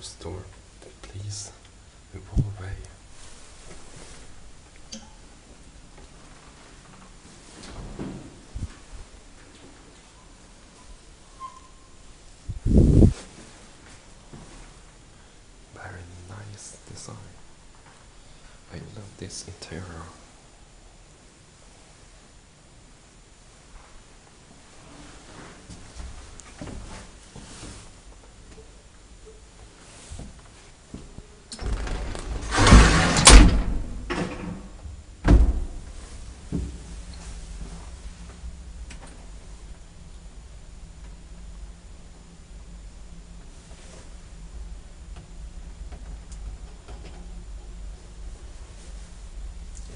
Close the door, please. We will away. Very nice design. I love this interior.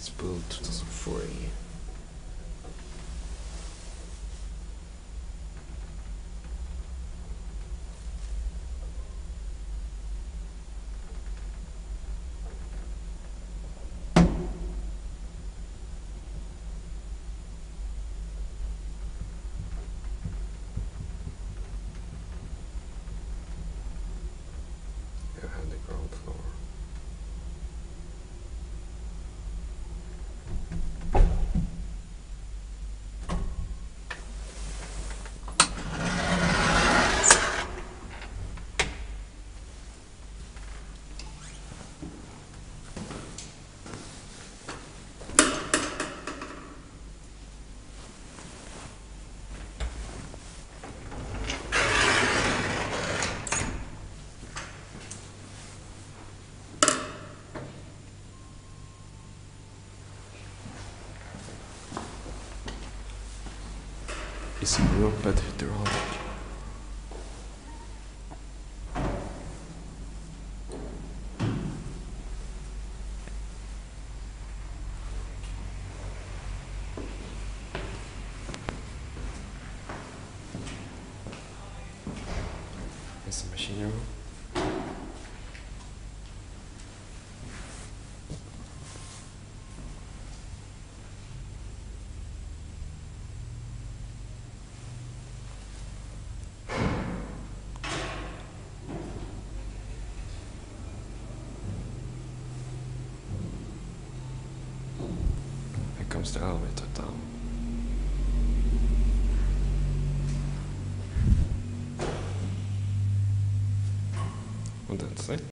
It's built 2003. You have the ground floor. Bad hydraulic. It's a machine room. comes to Alameda Town. Und that's it.